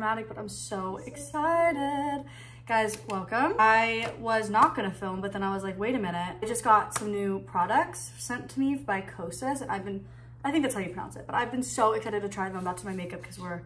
dramatic, but I'm so excited. Guys, welcome. I was not gonna film, but then I was like, wait a minute. I just got some new products sent to me by Kosas, and I've been, I think that's how you pronounce it, but I've been so excited to try them. I'm about to my makeup because we're,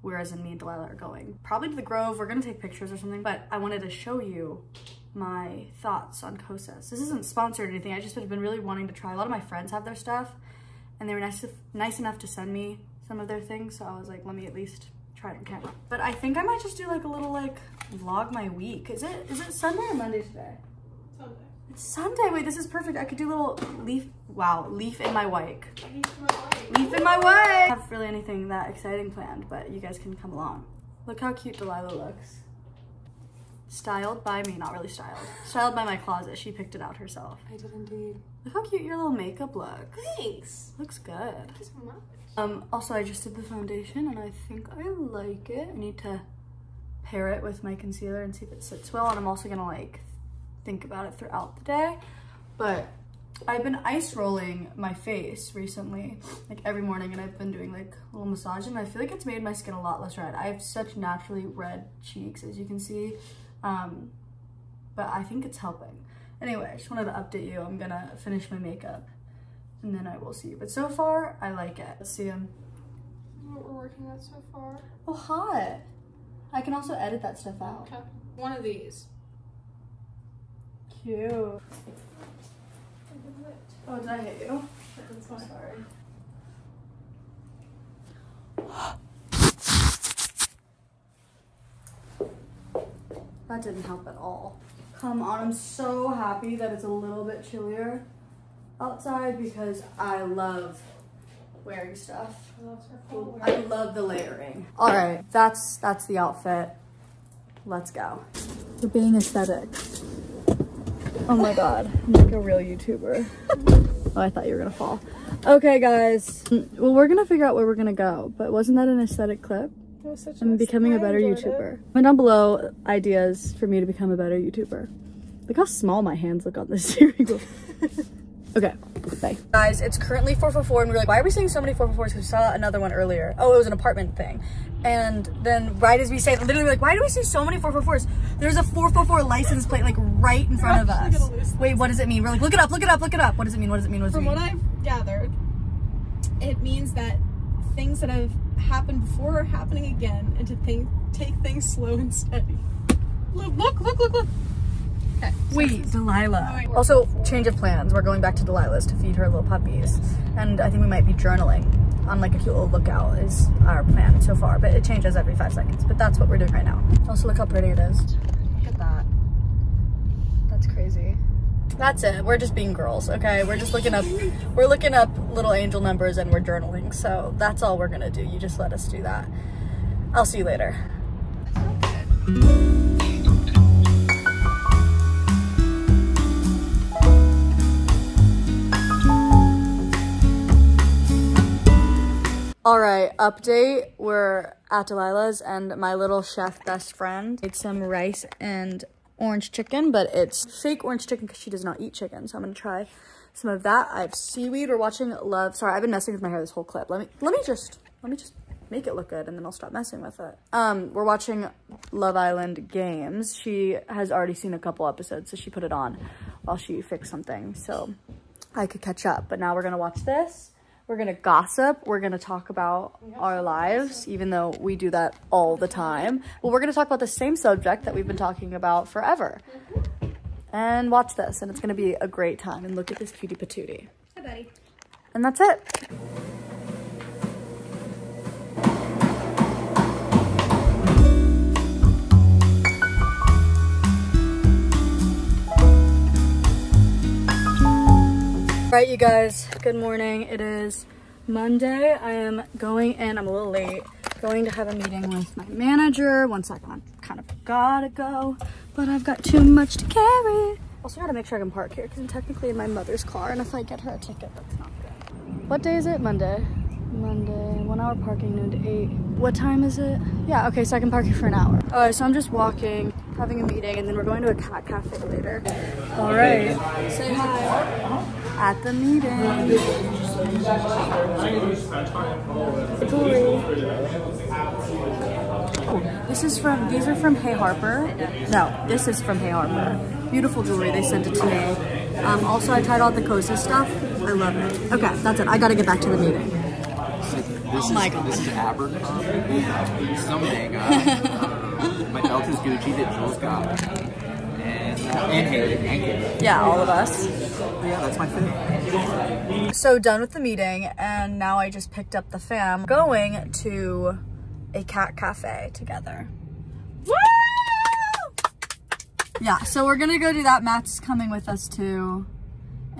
whereas in me and Delilah are going probably to the Grove. We're gonna take pictures or something, but I wanted to show you my thoughts on Kosas. This isn't sponsored or anything. I just have been really wanting to try. A lot of my friends have their stuff and they were nice, nice enough to send me some of their things. So I was like, let me at least try it on camera. But I think I might just do like a little like vlog my week. Is it, is it Sunday or Monday today? Sunday. It's Sunday. Wait, this is perfect. I could do a little leaf, wow, leaf in my wake. Leaf in my way. I don't have really anything that exciting planned, but you guys can come along. Look how cute Delilah looks. Styled by me, not really styled. Styled by my closet. She picked it out herself. I did indeed. Look how cute your little makeup looks. Thanks. Looks good. Thank you so much. Um, also, I just did the foundation and I think I like it. I need to pair it with my concealer and see if it sits well. And I'm also gonna like think about it throughout the day. But I've been ice rolling my face recently, like every morning, and I've been doing like a little massage, and I feel like it's made my skin a lot less red. I have such naturally red cheeks, as you can see, um, but I think it's helping. Anyway, I just wanted to update you. I'm gonna finish my makeup, and then I will see you. But so far, I like it. Let's see them. What we're working on so far. Oh, hot. I can also edit that stuff out. Okay. One of these. Cute. Oh, did I hit you? Fine. Sorry. That didn't help at all. Come on, I'm so happy that it's a little bit chillier outside because I love wearing stuff. I love the layering. All right, that's that's the outfit. Let's go. We're being aesthetic. Oh my god, I'm like a real YouTuber. oh, I thought you were gonna fall. Okay, guys. Well, we're gonna figure out where we're gonna go, but wasn't that an aesthetic clip? That was such I'm a- becoming a better enjoyed YouTuber. it. Comment down below ideas for me to become a better YouTuber. Look how small my hands look on this steering wheel. okay, bye. Guys, it's currently 444 and we're like, why are we seeing so many 444s? Because we saw another one earlier. Oh, it was an apartment thing. And then right as we say, it, literally like, why do we see so many 444s? There's a 444 license plate like right in front of us. gonna lose Wait, what does it mean? We're like, look it up, look it up, look it up. What does it mean? What does it mean? What does it From mean? what I've gathered, it means that things that have happened before are happening again, and to think, take things slow and steady. Look, look, look, look, look. Okay. Wait, Delilah. Also, change of plans. We're going back to Delilah's to feed her little puppies. And I think we might be journaling on like a cute little lookout is our plan so far. But it changes every five seconds. But that's what we're doing right now. Also, look how pretty it is. Look at that. That's crazy. That's it. We're just being girls, okay? We're just looking up, we're looking up little angel numbers and we're journaling. So that's all we're gonna do. You just let us do that. I'll see you later. All right, update. We're at Delilah's and my little chef best friend made some rice and orange chicken, but it's fake orange chicken because she does not eat chicken. So I'm gonna try some of that. I have seaweed. We're watching Love. Sorry, I've been messing with my hair this whole clip. Let me let me just let me just make it look good and then I'll stop messing with it. Um, we're watching Love Island Games. She has already seen a couple episodes, so she put it on while she fixed something. So I could catch up. But now we're gonna watch this. We're gonna gossip. We're gonna talk about our lives, even though we do that all the time. Well, we're gonna talk about the same subject that we've been talking about forever. And watch this, and it's gonna be a great time. And look at this cutie patootie. Hi, buddy. And that's it. All right, you guys, good morning. It is Monday. I am going in, I'm a little late, going to have a meeting with my manager. One second, I'm kind of gotta go, but I've got too much to carry. Also gotta make sure I can park here because I'm technically in my mother's car and if I get her a ticket, that's not good. What day is it? Monday. Monday, one hour parking, noon to eight. What time is it? Yeah, okay, so I can park here for an hour. All right, so I'm just walking, having a meeting, and then we're going to a cat cafe later. All right, say hi at the meeting. Jewelry. This is from, these are from Hey Harper. No, this is from Hey Harper. Beautiful jewelry, they sent it to me. Um, also, I tried all the Cozy stuff. I love it. Okay, that's it. I gotta get back to the meeting. This Oh my is, God. This is Abercrombie. Some mega. uh, my belt is Gucci that Jules got. And, Hayley and. Yeah, all of us. Yeah, that's my fit. So done with the meeting, and now I just picked up the fam. Going to a cat cafe together. Woo! Yeah, so we're gonna go do that. Matt's coming with us too.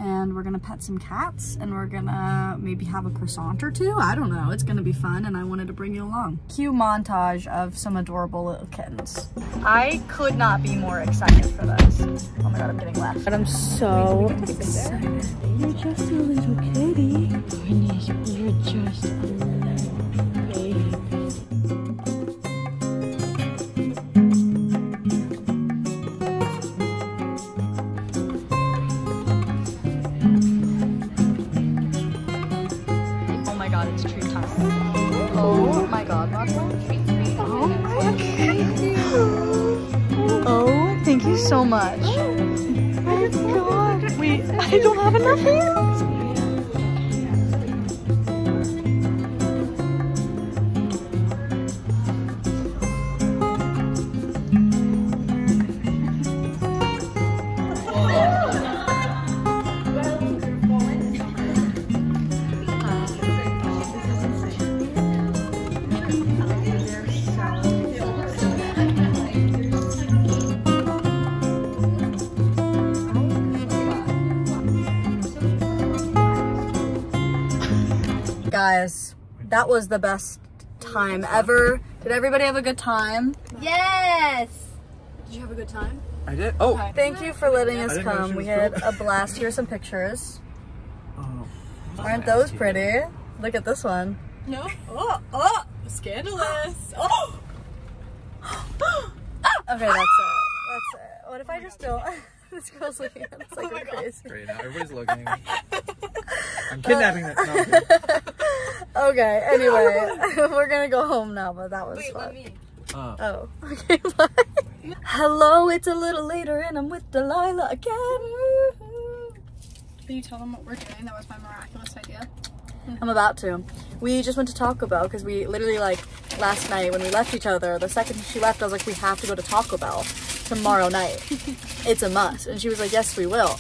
And we're gonna pet some cats and we're gonna maybe have a croissant or two. I don't know. It's gonna be fun and I wanted to bring you along. Cue montage of some adorable little kittens. I could not be more excited for this. Oh my god, I'm getting left. But I'm so excited. You're just a little kitty. You're just a little god, it's treat time. Oh my god, Oh. Oh, thank you so much. Oh my god. Wait, I don't have enough hands. Guys, that was the best time ever. Did everybody have a good time? Yes. Did you have a good time? I did. Oh. Thank you for letting us come. We had filming. a blast. Here's some pictures. oh. Aren't those pretty? Look at this one. No. Oh, oh, scandalous. Oh. Okay, that's it. That's it. What if I just don't? this girl's looking at us Oh like we're crazy. Great. Now everybody's looking. I'm kidnapping that. No, Okay, anyway, we're gonna go home now, but that was fun. Uh, Oh, okay, bye. Hello, it's a little later and I'm with Delilah again. Can you tell them what we're doing? That was my miraculous idea. I'm about to. We just went to Taco Bell because we literally like last night when we left each other, the second she left, I was like, we have to go to Taco Bell tomorrow night. it's a must. And she was like, yes, we will.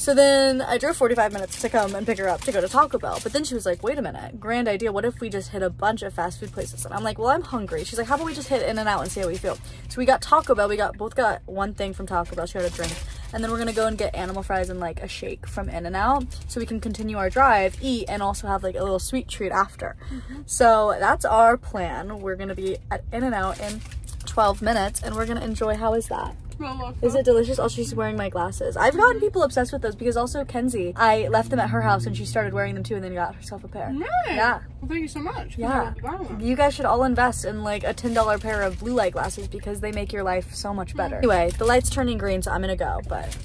So then I drove 45 minutes to come and pick her up to go to Taco Bell. But then she was like, wait a minute, grand idea. What if we just hit a bunch of fast food places? And I'm like, well, I'm hungry. She's like, how about we just hit In and Out and see how we feel? So we got Taco Bell. We got both got one thing from Taco Bell. She had a drink. And then we're gonna go and get animal fries and like a shake from In and Out so we can continue our drive, eat, and also have like a little sweet treat after. Mm-hmm. So that's our plan. We're gonna be at In and Out in 12 minutes and we're gonna enjoy. How is that? Is it delicious? Also, she's wearing my glasses. I've gotten mm-hmm. people obsessed with those because also Kenzie, I left them at her house and she started wearing them too and then got herself a pair. Nice. Yeah. Well, thank you so much. Yeah. You guys should all invest in like a $10 pair of blue light glasses because they make your life so much better. Mm. Anyway, the light's turning green, so I'm gonna go, but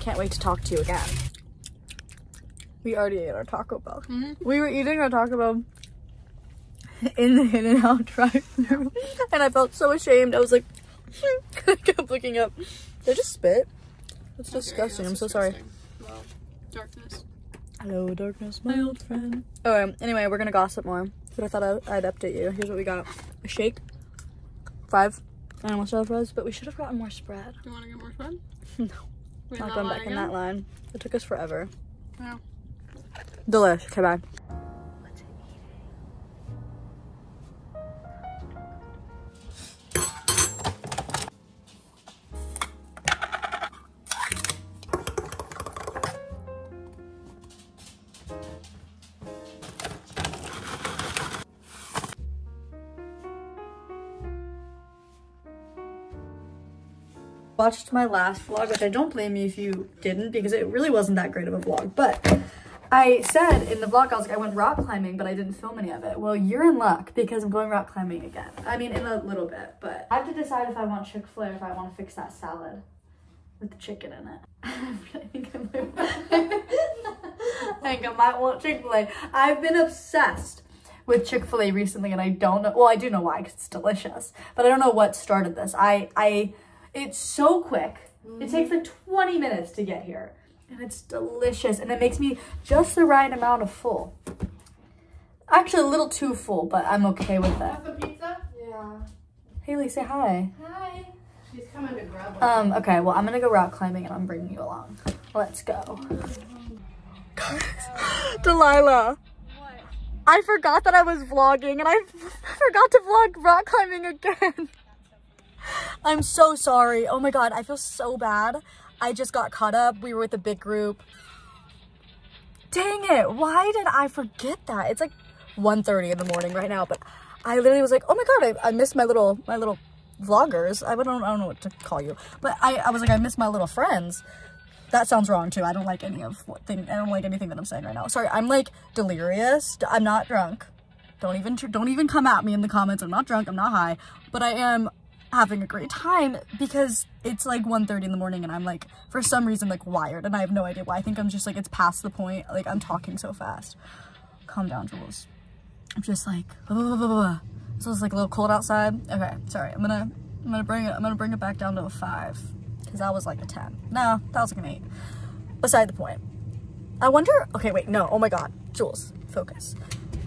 can't wait to talk to you again. We already ate our Taco Bell. Mm-hmm. We were eating our Taco Bell in the In and Out drive through and I felt so ashamed. I was like, I kept looking up. I just spit? That's disgusting. I'm so sorry. Well, darkness. Hello, darkness, my old friend. Okay, anyway, we're gonna gossip more. But I thought I- I'd update you. Here's what we got: a shake, five animal style fries, but we should have gotten more spread. You want to get more spread? No, Wait, not going back in that line. It took us forever. Yeah. Delish. Okay, bye. Watched my last vlog, which I don't blame you if you didn't because it really wasn't that great of a vlog. But I said in the vlog, I was like, I went rock climbing, but I didn't film any of it. Well, you're in luck because I'm going rock climbing again. I mean, in a little bit, but I have to decide if I want Chick-fil-A if I want to fix that salad with the chicken in it. I think I might, I think I might want Chick-fil-A. I've been obsessed with Chick-fil-A recently and I don't know, well, I do know why because it's delicious, but I don't know what started this. I, I, it's so quick. It takes like 20 minutes to get here and it's delicious and it makes me just the right amount of full. Actually, a little too full, but I'm okay with that. The pizza? Yeah. Hayley, say hi. Hi. She's coming to grab one. Um, okay, well, I'm gonna go rock climbing and I'm bringing you along. Let's go. Guys, Delilah. What? I forgot that I was vlogging and I forgot to vlog rock climbing again. I'm so sorry. Oh my god, I feel so bad. I just got caught up. We were with a big group. Dang it, why did I forget that? It's like 1.30 in the morning right now, but I literally was like, oh my god, I, I missed my little, my little vloggers. I don't, I don't know what to call you, but I, I was like, I missed my little friends. That sounds wrong too. I don't like any of what thing. I don't like anything that I'm saying right now. Sorry, I'm like delirious. I'm not drunk. Don't even don't even come at me in the comments. I'm not drunk. I'm not high, but I am having a great time because it's like 1.30 in the morning and I'm like for some reason like wired and I have no idea why. I think I'm just like it's past the point. Like I'm talking so fast. Calm down, Jules. I'm just like blah, blah, blah, blah. so it's like a little cold outside. Okay, sorry. I'm gonna I'm gonna bring it I'm gonna bring it back down to a five because that was like a 10. No, that was like an 8. Beside the point. I wonder, okay, wait, no, oh my god, Jules, focus.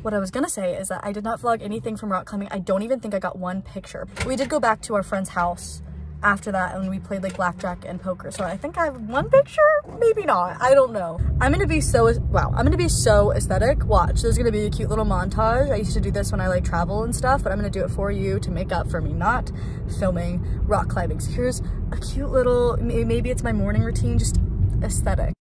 What I was gonna say is that I did not vlog anything from rock climbing. I don't even think I got one picture. We did go back to our friend's house after that and we played like blackjack and poker. So I think I have one picture, maybe not, I don't know. I'm gonna be so, wow, I'm gonna be so aesthetic. Watch, there's gonna be a cute little montage. I used to do this when I like travel and stuff, but I'm gonna do it for you to make up for me not filming rock climbing. So here's a cute little, maybe it's my morning routine, just aesthetic.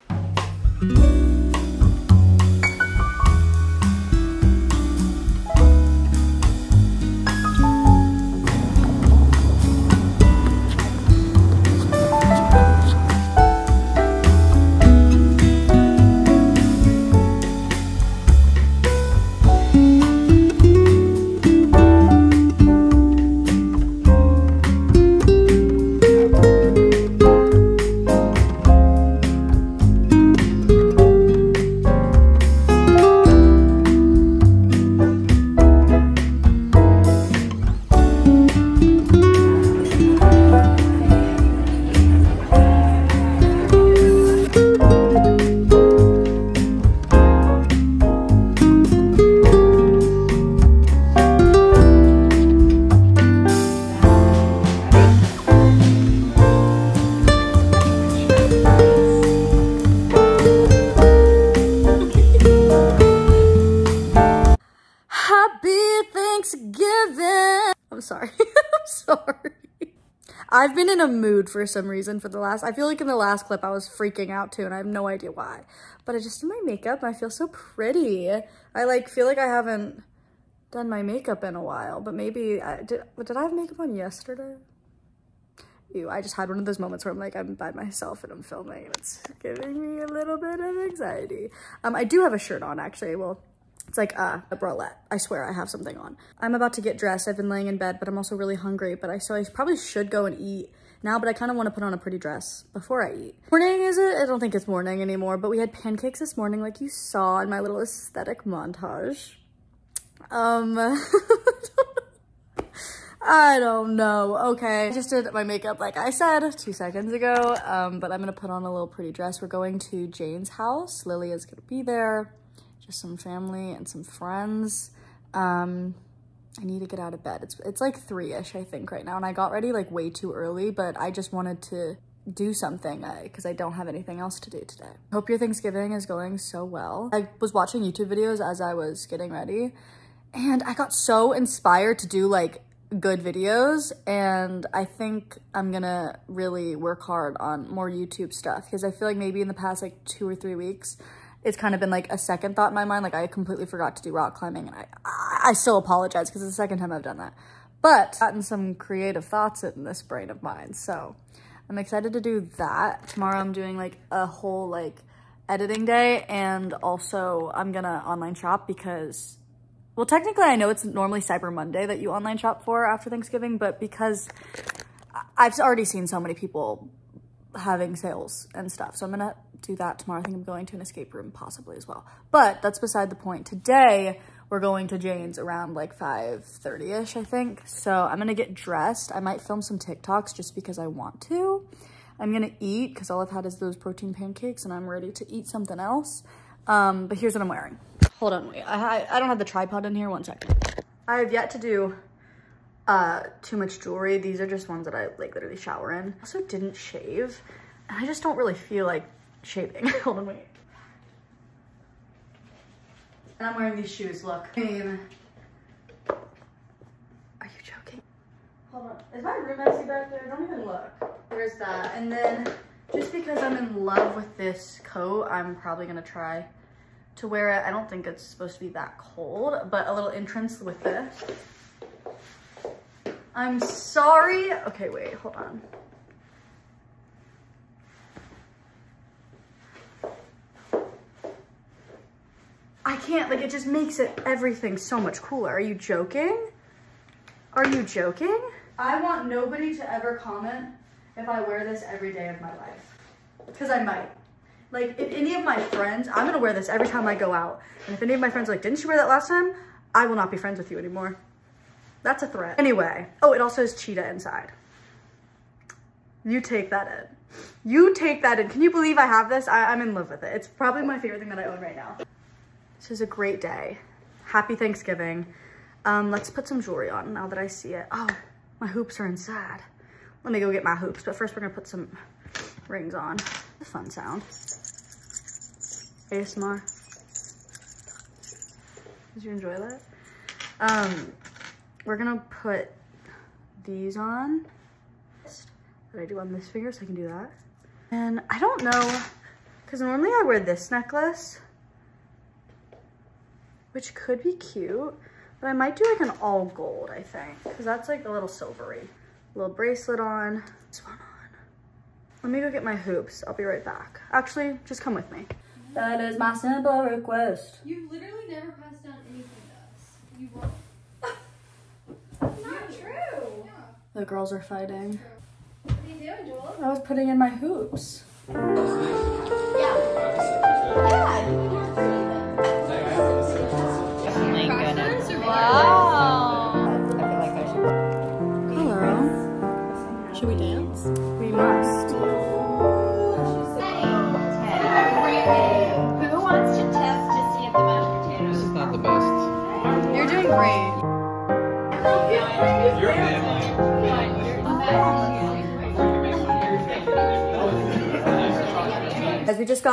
I've been in a mood for some reason for the last, I feel like in the last clip I was freaking out too and I have no idea why. But I just did my makeup I feel so pretty. I like feel like I haven't done my makeup in a while, but maybe, I, did, did I have makeup on yesterday? Ew, I just had one of those moments where I'm like, I'm by myself and I'm filming and it's giving me a little bit of anxiety. Um, I do have a shirt on actually, well, it's like uh, a bralette. I swear I have something on. I'm about to get dressed. I've been laying in bed, but I'm also really hungry. But I so I probably should go and eat now, but I kind of want to put on a pretty dress before I eat. Morning, is it? I don't think it's morning anymore, but we had pancakes this morning like you saw in my little aesthetic montage. Um, I don't know. Okay, I just did my makeup like I said two seconds ago, um, but I'm gonna put on a little pretty dress. We're going to Jane's house. Lily is gonna be there just some family and some friends. Um, I need to get out of bed. It's, it's like three-ish, I think, right now. And I got ready like way too early, but I just wanted to do something because I, I don't have anything else to do today. Hope your Thanksgiving is going so well. I was watching YouTube videos as I was getting ready and I got so inspired to do like good videos and I think I'm gonna really work hard on more YouTube stuff because I feel like maybe in the past like two or three weeks it's kind of been like a second thought in my mind. Like I completely forgot to do rock climbing and I, I still apologize because it's the second time I've done that. But gotten some creative thoughts in this brain of mine. So I'm excited to do that. Tomorrow I'm doing like a whole like editing day and also I'm gonna online shop because well, technically I know it's normally Cyber Monday that you online shop for after Thanksgiving, but because I've already seen so many people having sales and stuff. So I'm gonna do that tomorrow. I think I'm going to an escape room possibly as well. But that's beside the point. Today, we're going to Jane's around like 5.30ish, I think. So I'm gonna get dressed. I might film some TikToks just because I want to. I'm gonna eat because all I've had is those protein pancakes and I'm ready to eat something else. Um, but here's what I'm wearing. Hold on, wait. I, I, I don't have the tripod in here. One second. I have yet to do uh, too much jewelry. These are just ones that I like literally shower in. Also didn't shave. And I just don't really feel like shaving. Hold on, wait. And I'm wearing these shoes, look. I mean, are you joking? Hold on, is my room messy back there? Don't even look. There's that. And then just because I'm in love with this coat, I'm probably gonna try to wear it. I don't think it's supposed to be that cold, but a little entrance with this. I'm sorry. Okay, wait, hold on. Can't, like, it just makes it everything so much cooler. Are you joking? Are you joking? I want nobody to ever comment if I wear this every day of my life. Because I might. Like, if any of my friends, I'm gonna wear this every time I go out. And if any of my friends are like, didn't you wear that last time? I will not be friends with you anymore. That's a threat. Anyway, oh, it also has cheetah inside. You take that in. You take that in. Can you believe I have this? I, I'm in love with it. It's probably my favorite thing that I own right now. This is a great day. Happy Thanksgiving. Um, let's put some jewelry on now that I see it. Oh, my hoops are inside. Let me go get my hoops, but first we're gonna put some rings on. A fun sound. ASMR. Did you enjoy that? Um, we're gonna put these on that I do on this finger so I can do that. And I don't know, because normally I wear this necklace, which could be cute, but I might do like an all gold, I think, because that's like a little silvery. Little bracelet on, this one on. Let me go get my hoops. I'll be right back. Actually, just come with me. That is my simple request. You've literally never passed down anything to us. You won't. Not true. Yeah. The girls are fighting. What are you doing, Joel? I was putting in my hoops. Hello.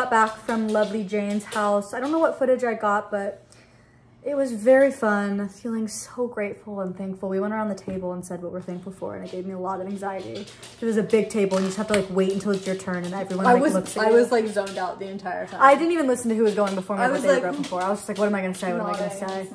Got back from lovely Jane's house, I don't know what footage I got, but it was very fun. Feeling so grateful and thankful. We went around the table and said what we're thankful for, and it gave me a lot of anxiety. It was a big table, and you just have to like wait until it's your turn, and everyone I was looks at I you. was like zoned out the entire time. I didn't even listen to who was going before me. I was like- before. I was just like, what am I gonna say? What am I gonna say?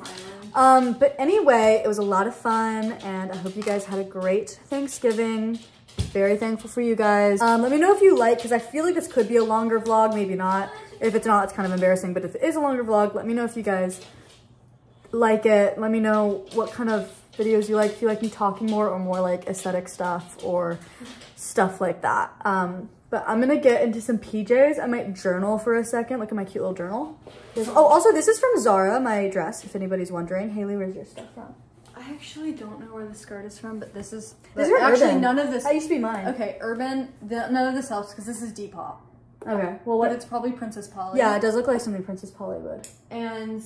Um, but anyway, it was a lot of fun, and I hope you guys had a great Thanksgiving. Very thankful for you guys. Um, let me know if you like, because I feel like this could be a longer vlog, maybe not. If it's not, it's kind of embarrassing, but if it is a longer vlog, let me know if you guys like it. Let me know what kind of videos you like. If you like me talking more or more like aesthetic stuff or stuff like that. Um, but I'm gonna get into some PJs. I might journal for a second. Look at my cute little journal. Oh, also this is from Zara, my dress, if anybody's wondering. Hayley, where's your stuff from? I actually don't know where the skirt is from, but this is These are actually Urban. none of this. That used to be mine. Okay, Urban. The, none of this helps because this is Depop. Okay. Well, But what? it's probably Princess Polly. Yeah, it does look like something Princess Polly would. and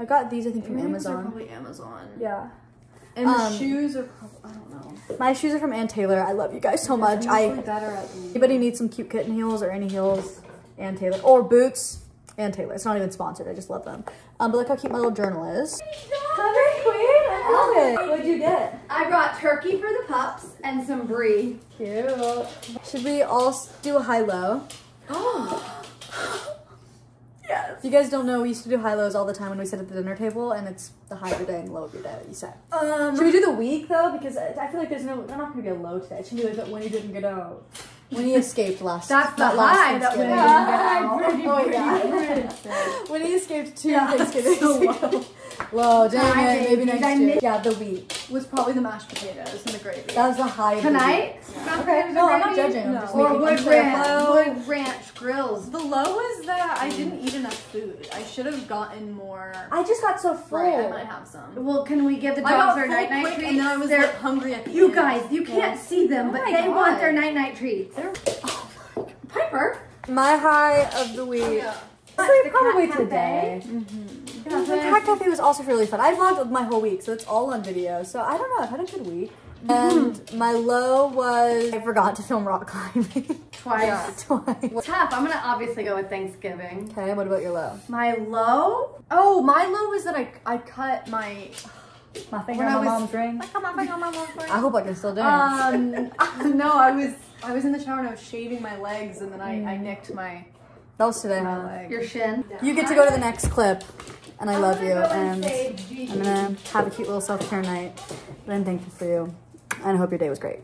I got these, I think, from maybe these are Amazon. probably Amazon. Yeah. And the Um, shoes are probably I don't know. My shoes are from Ann Taylor. I love you guys so much. I better at the- Anybody needs some cute kitten heels or any heels, Ann Taylor. Or boots, Ann Taylor. It's not even sponsored. I just love them. Um, but look how cute my little journal is. Hi, queen. I love it. What'd you get? I brought turkey for the pups and some brie. Cute. Should we all do a high-low? Oh. Yes. If you guys don't know, we used to do high-lows all the time when we sit at the dinner table, and it's the high of your day and the low of your day that you say. Um, Should we do the week though? Because I feel like there's no, there's not going to be a low today. It should be like that when he didn't get out. When he escaped last. That's the not last high that when he Thanksgiving. didn't get out. Oh yeah. when he escaped two Thanksgivings ago. Whoa, dang I it. Maybe next year. knew- Yeah, the wheat Was probably the mashed potatoes and the gravy. That was the high. of the Tonight? Okay, no, I'm not judging. I'm just Or making Wood I'm Ranch, clarifying. Wood Ranch Grills. The low was that I didn't eat enough food. I should have gotten more. I just got so full. Right, I might have some. Well, can we give the dogs their night night quick treats? and then I was They're- like hungry at the you end. guys, you can't see them, oh but my they God. want their night night treats. Oh Piper. My high of the week. Oh, yeah. Probably today. Mm-hmm. Yeah, the cat cafe was also really fun. I vlogged my whole week, so it's all on video. So I don't know. I've had a good week. Mm-hmm. And my low was I forgot to film rock climbing Twice. twice. Tough. I'm gonna obviously go with Thanksgiving. Okay, what about your low? My low? Oh, my low was that I I cut my My finger When on my was- mom's ring. I cut my finger on my mom's I hope I can still dance. Um, no, I was I was in the shower and I was shaving my legs and then I, I mm. nicked my, that was today, my huh? leg. Your shin? You get to go to the next clip, and I love you, and I'm gonna have a cute little self care night. But I'm thankful for you, and I hope your day was great.